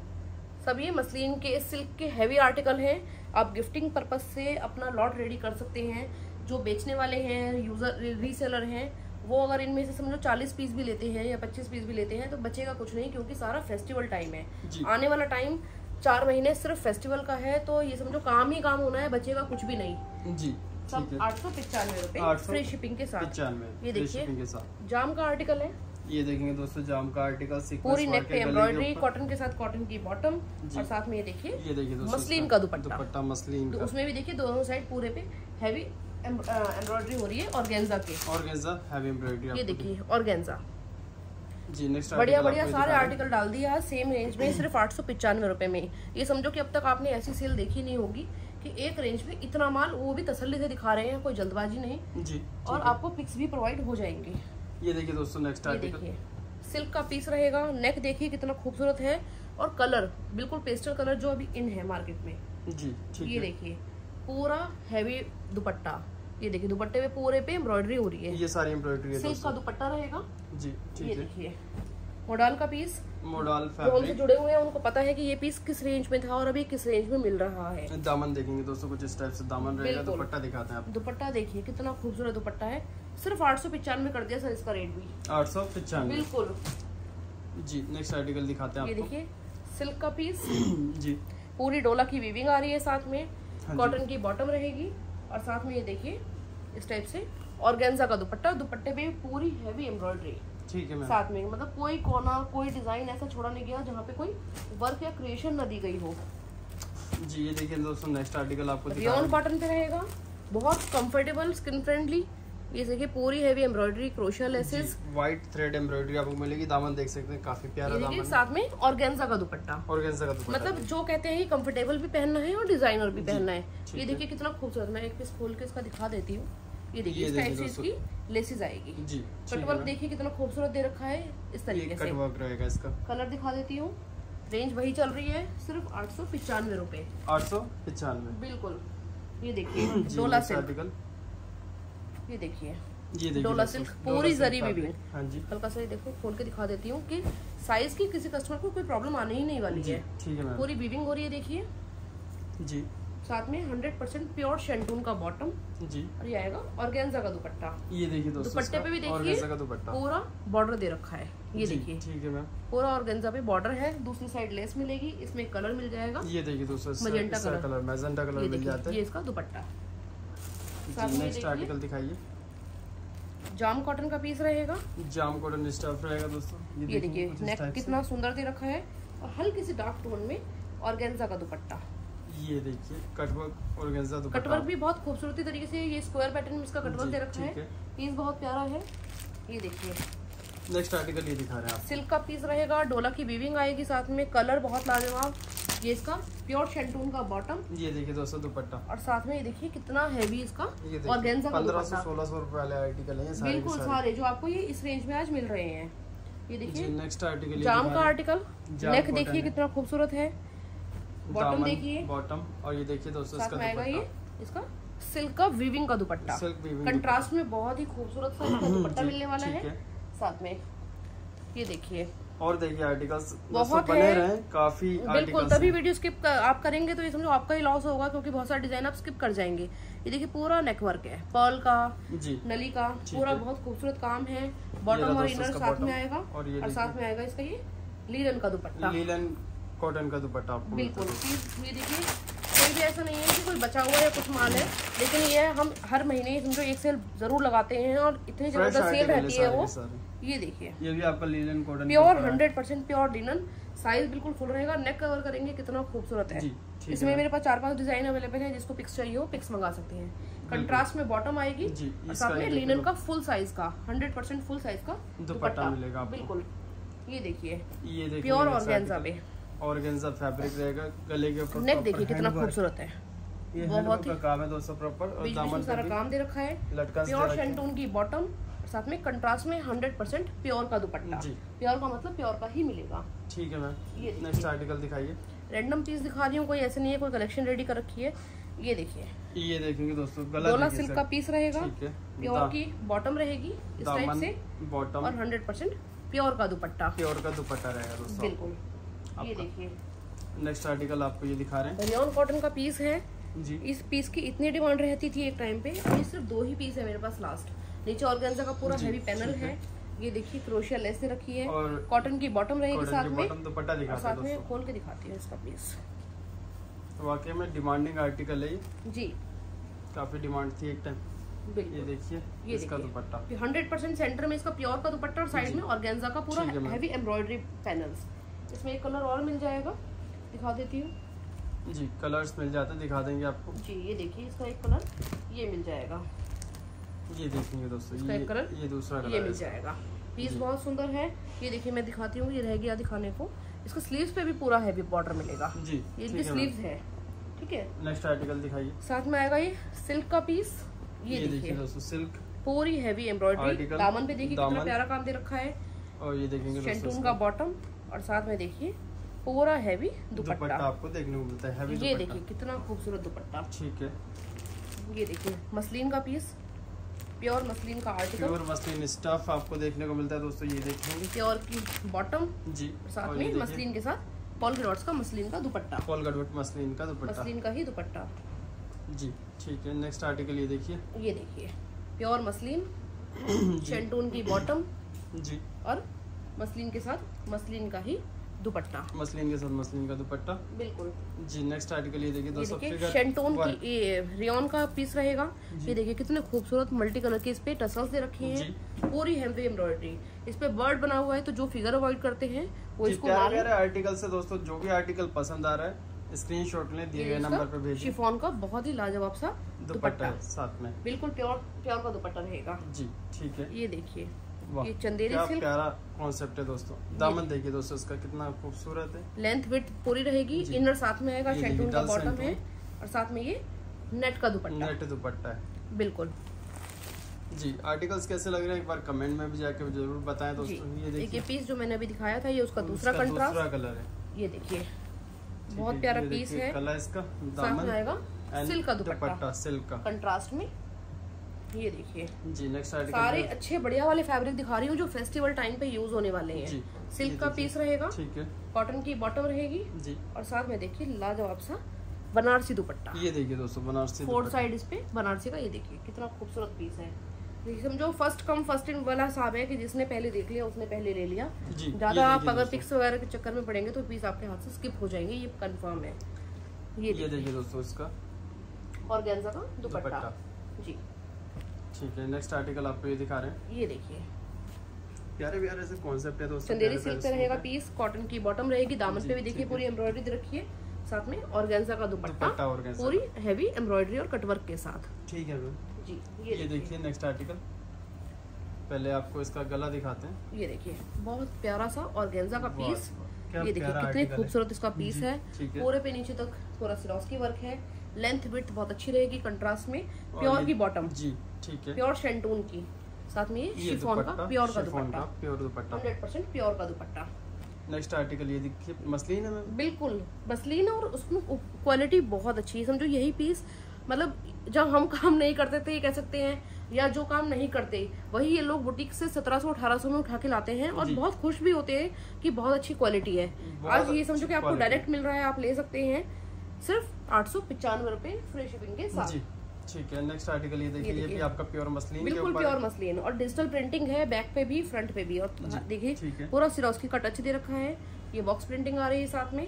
सब ये मसलिन के सिल्क के हैवी आर्टिकल हैं। आप गिफ्टिंग पर्पज से अपना लॉट रेडी कर सकते हैं। जो बेचने वाले हैं यूज़र रीसेलर हैं वो अगर इनमें से समझो 40 पीस भी लेते हैं या 25 पीस भी लेते हैं तो बचेगा कुछ नहीं क्योंकि सारा फेस्टिवल टाइम है। आने वाला टाइम चार महीने सिर्फ़ फेस्टिवल का है तो ये समझो काम ही काम होना है बचेगा कुछ भी नहीं। जी सब आठ सौ पिचानवे रूपए फ्री शिपिंग के साथ। ये देखिए जाम का आर्टिकल है। ये देखेंगे दोस्तों जाम का आर्टिकल पूरी नेक पे एम्ब्रॉयडरी कॉटन के साथ कॉटन की बॉटम और साथ में ये देखिए ये देखिए मसलिन का दुपट्टा। दुपट्टा मसलिन तो उसमें भी देखिए दोनों साइड पूरे पे हैवी एम्ब्रॉयडरी हो रही है और गेंजा के। और गेंजा हैवी एम्ब्रॉयडरी ये देखिए और गेंजा जी नेक्स्ट बढ़िया बढ़िया सारे आर्टिकल डाल दिया सेम रेंज में सिर्फ़ आठ सौ पिचानवे रुपए में। ये समझो कि अब तक आपने ऐसी सेल देखी नहीं होगी कि एक रेंज में इतना माल वो भी तसल्ली से दिखा रहे हैं कोई जल्दबाजी नहीं। जी और आपको पिक्स भी प्रोवाइड हो जाएँगे। ये देखिए दोस्तों नेक्स्ट आर्टिकल सिल्क का पीस रहेगा नेक देखिए कितना खूबसूरत है और कलर बिल्कुल पेस्टल कलर जो अभी इन है मार्केट में। जी ठीक ये देखिए पूरा हैवी दुपट्टा। ये देखिए दुपट्टे में पूरे पे एम्ब्रॉयडरी हो रही है। ये सारी एम्ब्रॉयडरी है सिल्क का दुपट्टा रहेगा। जी ये देखिए मोडाल का पीस मोडाल हमसे जुड़े हुए हैं उनको पता है कि ये पीस किस रेंज में था और अभी किस रेंज में मिल रहा है। दामन देखेंगे दोस्तों कुछ इस टाइप से दामन रहेगा दुपट्टा दिखाते हैं आप दुपट्टा देखिए कितना खूबसूरत दुपट्टा है। सिर्फ़ आठ सौ पिचानवे कर दिया सर इसका रेट भी। आठ सौ पिचानवे। बिल्कुल। जी नेक्स्ट आर्टिकल दिखाते हैं ये देखिए सिल्क का पीस जी। पूरी डोला की वीविंग आ रही है साथ में। कॉटन हाँ की बॉटम रहेगी। और साथ में ये देखिए इस टाइप से और गेंजा का दुपट्टा। दुपट्टे पे पूरी हैवी एम्ब्रॉयडरी ठीक है साथ में मतलब कोई कोना कोई डिज़ाइन ऐसा छोड़ा नहीं गया जहाँ पे कोई वर्क या क्रिएशन न दी गई हो। जी ये देखिए दोस्तों नेक्स्ट आर्टिकल आपको रियोन कॉटन पे रहेगा। बहुत कंफर्टेबल स्किन फ्रेंडली ये देखिए पूरी हैवी एम्ब्रॉयडरी क्रोशिया लेसेस व्हाइट थ्रेड एम्ब्रॉयडरी आपको मिलेगी। दामन देख सकते हैं काफ़ी प्यारा दामन। साथ में ऑर्गेन्जा का दुपट्टा। ऑर्गेन्जा का दुपट्टा मतलब जो कहते हैं कंफर्टेबल भी पहनना है और डिज़ाइनर भी पहनना है। ये देखिए कितना खूबसूरत। मैं एक पीस खोल के इसका दिखा देती हूँ। ये देखिए इस टाइप से इसकी लेसेस आएगी। जी कटवर्क देखिए कितना खूबसूरत दे रखा है इस तरीके से। कटवर्क रहेगा इसका। कलर दिखा देती हूँ। रेंज वही चल रही है सिर्फ़ आठ सौ पिचानवे रूपए। आठ सौ पिचानवे। बिल्कुल। ये देखिए डोला सिल्क। ये देखिए ये डोला सिल्क पूरी जरी भी हाँ जी। हल्का सा देखो खोल के दिखा देती हूँ कि साइज़ की किसी कस्टमर को कोई प्रॉब्लम आने ही नहीं वाली है। है पूरी बीविंग हो रही है देखिए। जी। साथ में 100% प्योर शेंटून का बॉटम। जी। और ये आएगा ऑर्गेन्जा का दुपट्टा। ये देखिए दोस्तों दुपट्टे पे भी देखिए पूरा बॉर्डर दे रखा है। ये देखिए। ठीक है मैम। पूरा ऑर्गेन्जा पे बॉर्डर है दूसरी साइड लेस मिलेगी इसमें कलर मिल जाएगा। ये देखिए दोस्तों मजेंटा कलर। मैजेंटा कलर मिल जाता है। ये इसका दुपट्टा। नेक्स्ट आर्टिकल दिखाइए। जाम कॉटन का पीस रहेगा। जाम कॉटन स्टफ़ रहेगा दोस्तों। ये देखिए नेक कितना सुंदर दे रखा है। और हल्की सी डार्क टोन में ऑर्गेन्जा का दुपट्टा। ये देखिए कटवर्क और गेंजा दुपट्टा। कटवर्क भी बहुत खूबसूरती तरीके से ये स्क्वायर पैटर्न में इसका कटवर्क दे रखा है। पीस बहुत प्यारा है। ये देखिए। नेक्स्ट आर्टिकल ये दिखा रहे हैं सिल्क का पीस रहेगा डोला की वीविंग आएगी साथ में कलर बहुत लाजवाब। ये इसका प्योर शेंटून का बॉटम ये देखिए दोस्तों दुपट्टा। और साथ में ये देखिए कितना हैवी इसका और पंद्रह सौ सोलह सौ रुपए वाले आर्टिकल है ये सारे बिल्कुल सारे। जो आपको ये इस रेंज में आज मिल रहे हैं। ये देखिए। नेक्स्ट आर्टिकल जाम का आर्टिकल नेक देखिए कितना खूबसूरत है। बॉटम देखिए। बॉटम और ये देखिए दोस्तों साथ इसका में आएगा ये इसका सिल्क का वीविंग का दुपट्टा। सिल्क वीविंग कंट्रास्ट में बहुत ही खूबसूरत सा इसका दुपट्टा मिलने वाला है। साथ में ये देखिए। और देखिए आर्टिकल्स बहुत बने है। रहे काफ़ी बिल्कुल तभी वीडियो स्किप कर, आप करेंगे तो ये समझो आपका ही लॉस होगा क्योंकि बहुत सारे डिज़ाइन आप स्किप कर जाएँगे। ये देखिए पूरा नेकवर्क है। पर्ल का जी। नली का पूरा बहुत खूबसूरत काम है। बॉटम और इनर साथ में आएगा। और साथ में आएगा इसका ये लीलन का दुपट्टा। लीलन कॉटन का दुपट्टा आपको बिल्कुल। ये देखिए कोई भी ऐसा नहीं है कि कोई बचा हुआ या कुछ माल है लेकिन ये हम हर महीने समझो एक सेल ज़रूर लगाते हैं और इतनी ज़बरदस्त सेल रहती है वो। ये देखिए। ये भी आपका linen cotton pure hundred percent pure linen size बिल्कुल फुल रहेगा। नेक कवर करेंगे कितना खूबसूरत है। इसमें है। मेरे पास चार पाँच डिज़ाइन अवेलेबल है जिसको पिक्स चाहिए हो पिक्स मंगा सकते हैं। कंट्रास्ट में बॉटम आएगी और साथ में लिनन का फुल साइज़ का हंड्रेड परसेंट फुल साइज़ का दुपट्टा मिलेगा बिल्कुल। ये देखिए। ये देखिए pure organza article। Organza fabric रहेगा गले के ऊपर नेक देखिए कितना खूबसूरत है। ये बहुत ही- का काम है दोस्तों प्रॉपर और दामन में सारा काम दे रखा है। लटकन प्योर। शेंटून की बॉटम साथ में कंट्रास्ट में हंड्रेड परसेंट प्योर का दुपट्टा। प्योर का मतलब प्योर का ही मिलेगा। ठीक है मैम ये नेक्स्ट आर्टिकल दिखाइए। रैंडम पीस दिखा रही हूँ कोई ऐसे नहीं है कोई कलेक्शन रेडी कर रखी है। ये देखिए। ये देखेंगे दोस्तों गला देखिए सिल्क का पीस रहेगा। प्योर की बॉटम रहेगी इस टाइप से। बॉटम और हंड्रेड परसेंट प्योर का दुपट्टा। प्योर का दुपट्टा रहेगा दोस्तों। बिल्कुल। ये देखिए। नेक्स्ट आर्टिकल आपको ये दिखा रहे हैं। रियन कॉटन का पीस है। जी। इस पीस की इतनी डिमांड रहती थी एक टाइम पे अभी सिर्फ़ दो ही पीस है मेरे पास लास्ट नीचे ऑर्गेन्जा का पूरा हैवी पैनल है। ये देखिए क्रोशिया लेस रखी है। और कॉटन की बॉटम रहेगी साथ में। दुपट्टा दिखाते साथ में खोल के दिखाती हूँ इसका पीस तो वाकई में डिमांडिंग आर्टिकल है ये। जी। काफ़ी डिमांड थी एक टाइम ये देखिए ये इसका दुपट्टा। हंड्रेड परसेंट सेंटर में इसका प्योर का दुपट्टा और साइड। में ऑर्गेन्जा का पूरा। हैवी एम्ब्रॉयडरी पैनल्स इसमें एक कलर और मिल जाएगा। दिखा देती हूँ। जी कलर्स मिल जाते हैं दिखा देंगे आपको। जी ये देखिए इसका एक कलर ये मिल जाएगा। ये देखेंगे दोस्तों इसका ये कलर ये दूसरा ये कलर है। मिल जाएगा पीस बहुत सुंदर है। ये देखिए मैं दिखाती हूँ ये रह गया दिखाने को। इसका स्लीव्स पे भी पूरा हैवी बॉर्डर मिलेगा। जी ये इनकी है स्लीव्स है ठीक है? नेक्स्ट आर्टिकल दिखाइए। साथ में आएगा ये सिल्क का पीस ये ये देखिए दोस्तों सिल्क पूरी हैवी एम्ब्रॉयडरी दामन पे देखिए कितना प्यारा काम दे रखा है। और ये देखेंगे शेंटून का बॉटम और साथ में देखिए पूरा हैवी दुपट्टा। दुपट्टा आपको देखने को मिलता है ये देखिए कितना खूबसूरत दुपट्टा। ठीक है। ये देखिए मसलिन का पीस प्योर मसलिन का आर्टिकल प्योर मसलिन स्टफ़ आपको देखने को मिलता है दोस्तों ये देखेंगे। प्योर की बॉटम जी साथ में मसलिन के साथ पॉल का मसलिन का दुपट्टा। पॉल मसलिन का दुपट्टा। मसलिन का ही दुपट्टा। जी ठीक है नेक्स्ट आर्टिकल ये देखिए। ये देखिए प्योर मसलिन शेंटून की बॉटम जी। और मसलिन के साथ मसलिन का ही दुपट्टा। मसलिन के साथ मसलिन का दुपट्टा। बिल्कुल। जी नेक्स्ट आर्टिकल ये देखिए दोस्तों शेंटून की ये रियन का पीस रहेगा। ये देखिए कितने खूबसूरत मल्टी कलर के इस पे टसल्स दे रखे हैं। पूरी हेवी एम्ब्रॉयडरी इस पे बर्ड बना हुआ है तो जो फिगर अवॉइड करते हैं वो इसको आर्टिकल से दोस्तों जो भी आर्टिकल पसंद आ रहा है स्क्रीनशॉट लें दिए गए नंबर पे भेजिए शिफॉन का बहुत ही लाजवाब सा दुपट्टा साथ में। बिल्कुल प्योर प्योर का दुपट्टा रहेगा। जी ठीक है। ये देखिए। ये चंदेरी क्या प्यारा कॉन्सेप्ट है दोस्तों। दामन देखिए दोस्तों इसका कितना खूबसूरत है। लेंथ विथ पूरी रहेगी। इनर साथ में आएगा ये का बॉटम है और साथ में ये नेट का दुपट्टा। नेट दुपट्टा है। बिल्कुल। जी आर्टिकल्स कैसे लग रहे हैं? एक बार कमेंट में भी जाके ज़रूर बताएँ दोस्तों। ये देखिए। पीस जो मैंने अभी दिखाया था ये उसका दूसरा कंट्रास्ट दूसरा कलर है। ये देखिए। बहुत प्यारा पीस है। कलर इसका दामन आएगा सिल्क का दुपट्टा। सिल्क का। कंट्रास्ट में। ये देखिए। जी नेक्स्ट सारे अच्छे बढ़िया वाले फैब्रिक दिखा रही हूँ जो फेस्टिवल टाइम पे यूज़ होने वाले हैं। सिल्क का पीस रहेगा ठीक है। कॉटन की बॉटम रहेगी। जी। और साथ में देखिए लाजवाब सा बनारसी दुपट्टा। ये देखिए दोस्तों बनारसी दुपट्टा। साइड इस पे बनारसी का ये देखिए कितना खूबसूरत पीस है। समझो फ़र्स्ट कम फ़र्स्ट इन वाला हिसाब है कि जिसने पहले देख लिया उसने पहले ले लिया। ज़्यादा आप अगर। पिक्स वगैरह के चक्कर में पड़ेंगे तो पीस आपके हाथ से स्किप हो जाएँगे ये कंफर्म है। ये ये देखिए। दोस्तों इसका और गेंजा का दुपट्टा। जी। ठीक है नेक्स्ट आर्टिकल आपको ये दिखा रहे हैं। ये देखिए। प्यारे प्यारे से कॉन्सेप्ट है दोस्तों चंदेरी सिल्क पे रहेगा पीस कॉटन की बॉटम रहेगी दामन पे भी देखिए पूरी एम्ब्रॉयडरी दे रखी है साथ में ऑर्गेन्जा का दुपट्टा पूरी हैवी एम्ब्रॉयडरी और कटवर्क के साथ। ठीक है मैम जी ये ये देखिए नेक्स्ट आर्टिकल पहले आपको इसका गला दिखाते हैं। ये देखिए बहुत प्यारा सा ऑर्गेन्जा का पीस ये देखिए कितने खूबसूरत इसका पीस है। पूरे पे नीचे तक पूरा सिरोस्की वर्क है। लेंथ विड्थ बहुत अच्छी रहेगी कंट्रास्ट में प्योर की बॉटम जी ठीक है। प्योर शेंटून की। साथ में ये शिफॉन का प्योर का दुपट्टा। प्योर दुपट्टा। हंड्रेड परसेंट प्योर का दुपट्टा। नेक्स्ट आर्टिकल ये देखिए मसलिन है बिल्कुल मसलिन और उसमें क्वालिटी बहुत अच्छी है। समझो यही पीस मतलब जब हम काम नहीं करते थे ये कह सकते हैं या जो काम नहीं करते वही ये लोग बुटीक से 1700 1800 में उठा के लाते हैं और बहुत खुश भी होते हैं कि बहुत अच्छी क्वालिटी है। आज ये समझो कि आपको डायरेक्ट मिल रहा है आप ले सकते हैं। सिर्फ़ आठ सौ पिचानवे रुपए फ्री शिपिंग के साथ। जी ठीक है नेक्स्ट आर्टिकल ये देखिए ये देखिए। भी आपका प्योर मसलिन बिल्कुल प्योर मसलिन और डिजिटल प्रिंटिंग है बैक पे भी फ्रंट पे भी और देखिए है। पूरा सिरोस्की का टच दे रखा है। ये बॉक्स प्रिंटिंग आ रही है साथ में।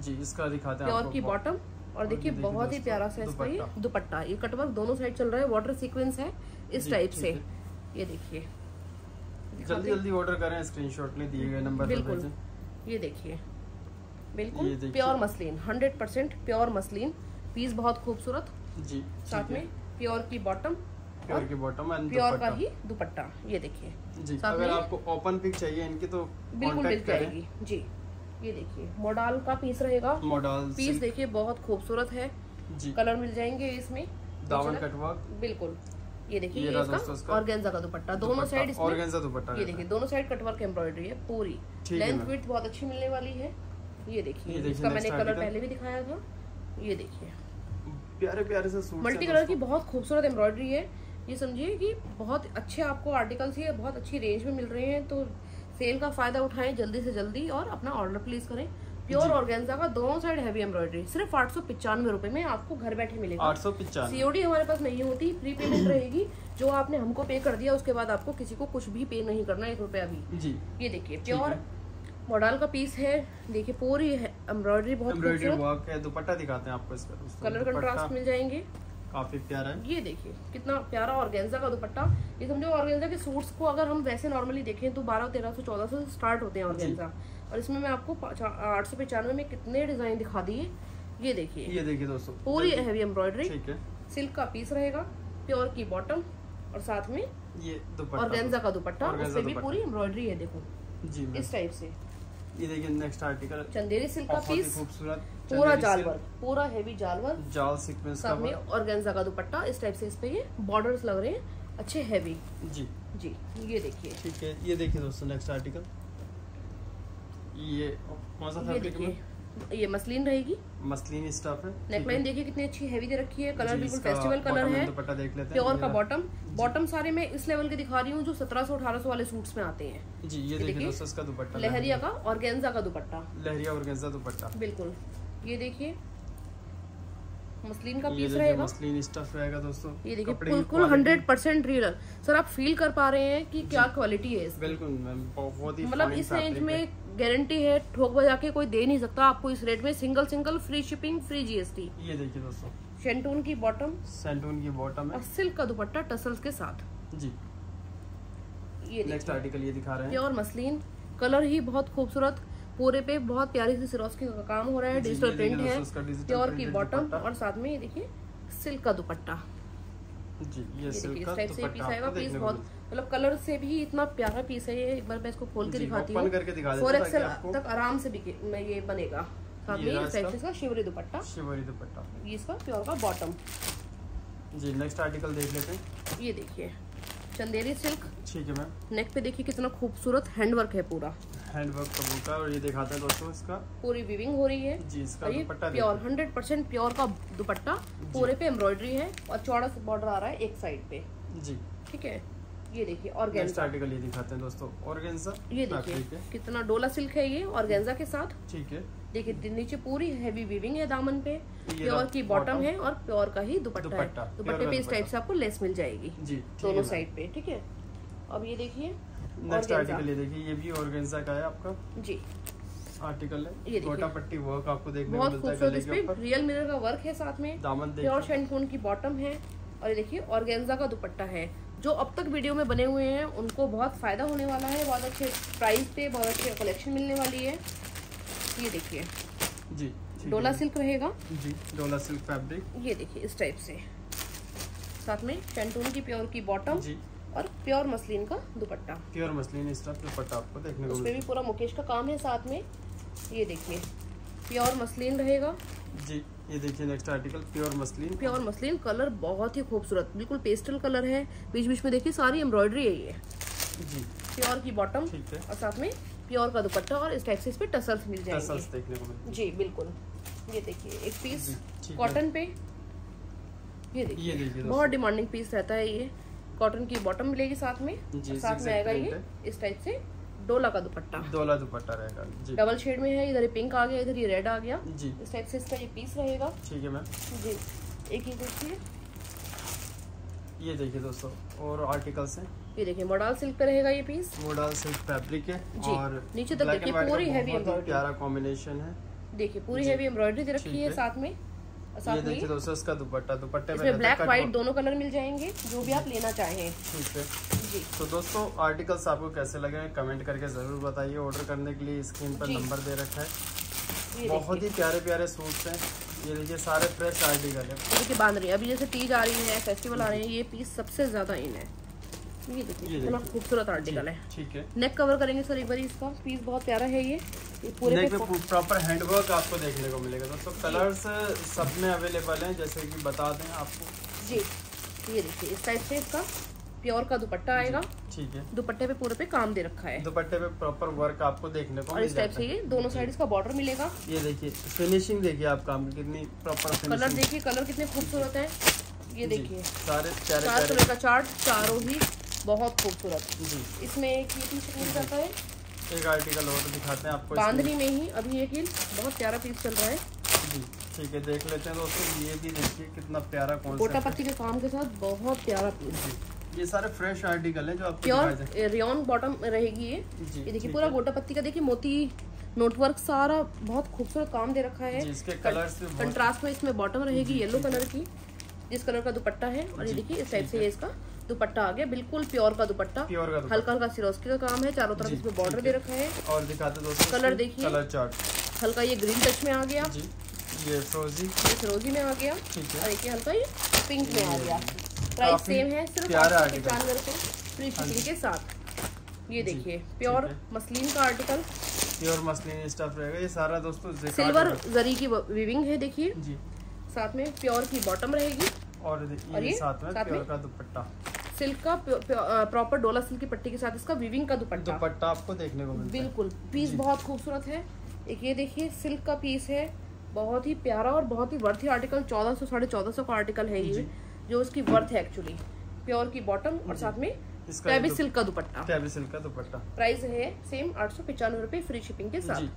जी इसका दिखाते हैं प्योर की बॉटम और देखिए देखिए बहुत ही प्यारा सा इसका ये दुपट्टा। ये कटवर्क दोनों साइड चल रहा है वाटर सीक्वेंस है इस टाइप से। ये देखिए। जल्दी जल्दी ऑर्डर करें स्क्रीनशॉट में दिए गए नंबर पर बिल्कुल। ये देखिए। बिल्कुल pure muslin hundred percent pure muslin piece बहुत खूबसूरत। जी साथ में प्योर की बॉटम प्योर की बॉटम एंड प्योर का ही दुपट्टा ये देखिए। जी साथ अगर आपको ओपन पिक चाहिए इनकी तो बिल्कुल मिल जाएगी। जी ये देखिए मॉडल का पीस रहेगा। मॉडल पीस देखिए बहुत खूबसूरत है। जी। कलर मिल जाएँगे इसमें। तक। कटवर्क बिल्कुल। ये देखिए ये इसका इसका ऑर्गेन्जा का दुपट्टा। दोनों साइड ऑर्गेन्जा दुपट्टा ये देखिए। दोनों साइड कटवर्क एम्ब्रॉयडरी है पूरी। लेंथ। विड्थ बहुत अच्छी मिलने वाली है। ये देखिए इसका मैंने कलर पहले भी दिखाया था। ये देखिए। प्यारे प्यारे से सूट मल्टी कलर की बहुत खूबसूरत एम्ब्रॉयडरी है। ये समझिए कि बहुत अच्छे आपको आर्टिकल्स ये बहुत अच्छी रेंज में मिल रहे हैं तो सेल का फ़ायदा उठाएँ जल्दी से जल्दी और अपना ऑर्डर प्लेस करें। प्योर ऑर्गेन्जा का दोनों साइड हैवी एम्ब्रॉयडरी सिर्फ़ आठ सौ पिचानवे रुपए में आपको घर बैठे मिलेगा। आठ सौ सीओडी हमारे पास नहीं होती प्री पेमेंट रहेगी जो आपने हमको पे कर दिया उसके बाद आपको किसी को कुछ भी पे नहीं करना एक रुपया भी। जी। ये देखिए प्योर। मॉडल का पीस है। देखिए पूरी एम्ब्रॉयडरी बहुत एम्ब्रॉयडरी वर्क है दुपट्टा दिखाते हैं आपको इसका। कलर कंट्रास्ट मिल जाएँगे। काफ़ी प्यारा है। ये देखिए कितना प्यारा ऑर्गेन्जा का दुपट्टा। ये समझो ऑर्गेन्जा के सूट्स को अगर हम वैसे नॉर्मली देखें तो बारह तेरह सौ चौदह सौ स्टार्ट होते हैं ऑर्गेन्जा और इसमें मैं आपको आठ सौ पचानवे में कितने डिज़ाइन दिखा दिए। ये देखिए। ये देखिए दोस्तों। पूरी हैवी एम्ब्रॉयडरी सिल्क का पीस रहेगा प्योर की बॉटम और साथ में ये दुपट्टा। ऑर्गेन्जा का दुपट्टा। उसपे भी पूरी एम्ब्रॉयडरी है देखो। जी इस टाइप से। ये देखिए नेक्स्ट आर्टिकल चंदेरी सिल्क का पीस खूबसूरत। पूरा जालवर जाल वर्क पूरा हेवी जाल वर्क। जाल सीक्वेंस का वर्क ऑर्गेन्जा का दुपट्टा इस टाइप से इस पे ये बॉर्डर्स लग रहे हैं। अच्छे हेवी जी। जी ये देखिए। ठीक है ये देखिए दोस्तों नेक्स्ट आर्टिकल ये कौन सा फैब्रिक में? ये मसलिन रहेगी। मसलिन स्टफ़ है। नेकलाइन देखिए कितनी अच्छी हैवी दे रखी है। कलर बिल्कुल फेस्टिवल कलर है। and दुपट्टा देख लेते हैं। प्योर का बॉटम बॉटम सारे मैं इस लेवल के दिखा रही हूँ जो 1700 1800 वाले सूट्स में आते हैं। जी ये देखिए। दोस्तों इसका दुपट्टा। लहरिया का ऑर्गेन्जा का दुपट्टा। लहरिया और गेंजा दुपट्टा। बिल्कुल। ये देखिए। मसलिन का पीस रहेगा। मसलिन स्टफ़ रहेगा दोस्तों। ये देखिए बिल्कुल हंड्रेड परसेंट रियल सर आप फील कर पा रहे हैं कि क्या क्वालिटी है बिल्कुल मैम बहुत ही मतलब इस रेंज में। गारंटी है ठोक बजा के कोई दे नहीं सकता आपको इस रेट में। Single single free shipping free GST ये देखिए दोस्तों। शेंटून की बॉटम सेंटून की बॉटम और सिल्क का दुपट्टा टसल्स के साथ। जी। ये नेक्स्ट आर्टिकल ये दिखा रहे हैं। प्योर मसलिन कलर ही बहुत खूबसूरत। पूरे पे बहुत प्यारी सी सिरोस्की का काम हो रहा है डिजिटल प्रिंट है। प्योर की बॉटम और साथ में ये देखिए सिल्क का दुपट्टा। जी ये सिल्क का दुपट्टा पीस बहुत मतलब कलर से भी इतना प्यारा पीस है ये। एक बार मैं इसको खोल के दिखाती हूँ। फोर एक्सएल तक आराम से ये बनेगा। इसका। शिवरी दुपट्टा। शिवरी दुपट्टा। ये इसका प्योर का बॉटम जी नेक्स्ट आर्टिकल देख लेते हैं। ये देखिए। चंदेरी सिल्क ठीक है मैम। नेक पे देखिए कितना खूबसूरत हैंडवर्क है पूरा। हैंड वर्क का बूटा और ये दिखाते हैं दोस्तों इसका। पूरी विविंग हो रही है। जी इसका ये प्योर हंड्रेड परसेंट प्योर का दुपट्टा पूरे पे एम्ब्रॉयडरी है और चौड़ा सा बॉर्डर आ रहा है एक साइड पे। जी। ठीक है? ये देखिए नेक्स्ट ऑर्गेन्जा आर्टिकल ये दिखाते हैं दोस्तों ऑर्गेन्जा ये देखिए कितना डोला सिल्क है ये ऑर्गेन्जा के साथ। ठीक है। देखिए नीचे पूरी हैवी वीविंग है दामन पे। प्योर की बॉटम है और प्योर का ही दुपट्टा है। दुपट्टे पे इस टाइप से आपको लेस मिल जाएगी। जी दोनों साइड पे ठीक है। अब ये देखिए नेक्स्ट आर्टिकल ये देखिए ये भी ऑर्गेन्जा का है आपका। जी। आर्टिकल है। देखिए। गोटा पट्टी वर्क आपको देखने बहुत है खूबसूरत गले इस के पे ऊपर। रियल मिरर का वर्क है साथ में। दामन प्योर शेंटून की बॉटम है और ये देखिए ऑर्गेन्जा का दुपट्टा है। जो अब तक वीडियो में बने हुए हैं उनको बहुत फ़ायदा होने वाला है बहुत अच्छे प्राइस पे बहुत अच्छे कलेक्शन मिलने वाली है। ये देखिए। जी डोला सिल्क रहेगा। जी डोला सिल्क फैब्रिक ये देखिए इस टाइप से। साथ में शेंटून की प्योर की बॉटम जी। और प्योर मसलिन का दुपट्टा। प्योर मसलिन इस तरह दुपट्टा आपको देखने को उसमें भी पूरा मुकेश का काम है साथ में। ये देखिए प्योर मसलिन रहेगा। जी। ये देखिए next article pure muslin pure muslin colour बहुत ही खूबसूरत बिल्कुल पेस्टल कलर है। बीच बीच में देखिए सारी एम्ब्रॉयडरी है ये। जी। प्योर की बॉटम और साथ में प्योर का दुपट्टा और इस टाइप से इस पे टसल्स मिल टसल्स जाएँगे देखने को मिलते जी बिल्कुल। ये देखिए एक पीस। कॉटन पे। ये देखिए बहुत डिमांडिंग पीस रहता है ये। कॉटन की बॉटम मिलेगी साथ में। साथ में आएगा ये इस टाइप से। डोला का दुपट्टा। डोला दुपट्टा रहेगा जी। डबल शेड में है इधर ये पिंक आ गया इधर ये रेड आ गया। जी। इस टाइप से इसका ये पीस रहेगा। ठीक है मैम। जी। एक ये देखिए। ये देखिए दोस्तों और आर्टिकल्स हैं। ये देखिए मॉडल सिल्क पे रहेगा ये पीस। मोडल सिल्क फैब्रिक है जी, और नीचे तक देखिए पूरी heavy बहुत ही embroidery। प्यारा कॉम्बिनेशन है। देखिए पूरी हेवी एम्ब्रॉयडरी दे रखी है है। साथ में। ये देखिए दोस्तों इसका दुपट्टा दुपट्टे है ब्लैक व्हाइट दोनों कलर मिल जाएँगे जो भी आप लेना चाहें। ठीक है। जी। तो दोस्तों आर्टिकल्स आपको कैसे लगे हैं कमेंट करके ज़रूर बताइए। ऑर्डर करने के लिए स्क्रीन पर नंबर दे रखा है। बहुत ही प्यारे प्यारे सूट्स हैं। ये देखिए सारे फ्रेश आर्टिकल है। देखिए बाँध रही है। अभी जैसे तीज आ रही है फेस्टिवल आ रहे हैं ये पीस सबसे ज़्यादा इन है। ये देखिए खूबसूरत आर्टिकल है। ठीक है। नेक कवर करेंगे सर एक बार इसका। पीस बहुत प्यारा है ये। पूरे प्रॉपर हैंडवर्क आपको देखने को मिलेगा। दोस्तों कलर्स सब में अवेलेबल हैं जैसे कि बता दें आपको। जी। ये देखिए इस टाइप से इसका। प्योर का दुपट्टा आएगा। ठीक है। दुपट्टे पे पूरे पे काम दे रखा है। दुपट्टे पे प्रॉपर वर्क आपको देखने को और इस टाइप से ये दोनों साइड इसका बॉर्डर मिलेगा। ये देखिए फिनिशिंग देखिए आप काम की कितनी प्रॉपर कलर देखिए कलर कितने खूबसूरत है। ये देखिए। सारे चार कलर का चार्ट चारों ही बहुत खूबसूरत। जी। इसमें एक ये पीस मिल जाता है। एक आर्टिकल और दिखाते हैं आपको। बांधनी में ही अभी एक ही बहुत प्यारा पीस चल रहा है। जी ठीक है देख लेते हैं दोस्तों ये भी देखिए कितना प्यारा सा पत्ती के काम के साथ बहुत प्यारा पीस ये सारे फ्रेश आर्टिकल हैं जो आपको प्योर रियन बॉटम रहेगी ये। ये देखिए पूरा गोटा पत्ती का देखिए मोती नोटवर्क सारा बहुत खूबसूरत काम दे रखा है। इसके कलर्स कंट्रास्ट में इसमें बॉटम रहेगी येलो कलर की। जिस कलर का दुपट्टा है और ये देखिए इस टाइप से ये इसका दुपट्टा आ गया बिल्कुल प्योर का दुपट्टा। प्योर का हल्का हल्का सिरोस्की का काम है चारों तरफ़ इसमें बॉर्डर दे रखा है। और दिखाते दोस्तों कलर देखिए। कलर चार्ट हल्का ये ग्रीन टच में आ गया। जी ये फ्रोजी ये फिरोजी में आ गया। ठीक और एक ये हल्का ये पिंक में आ गया। प्राइस सेम है सिर्फ़ पचानवे रुपए फ्री शिपिंग के साथ ये देखिए प्योर मसलिन का आर्टिकल प्योर मसलिन स्टफ़ रहेगा ये सारा दोस्तों सिल्वर जरी की विविंग है देखिए। जी। साथ में प्योर की बॉटम रहेगी। और और ये साथ में साथ प्योर में? का दुपट्टा। सिल्क का प्रॉपर डोला सिल्क की पट्टी के साथ इसका विविंग का दुपट्टा। दुपट्टा आपको देखने को मिलता है। बिल्कुल पीस बहुत खूबसूरत है। एक ये देखिए सिल्क का पीस है। बहुत ही प्यारा और बहुत ही वर्थी आर्टिकल चौदह सौ साढ़े चौदह सौ का आर्टिकल है ये। जी। उसकी वर्थ है एक्चुअली प्योर की बॉटम और साथ में टैबी सिल्क का दुपट्टा। टैबी सिल्क का दुपट्टा। प्राइस है सेम आठ सौ पिचानवे रुपए फ्री शिपिंग के साथ। जी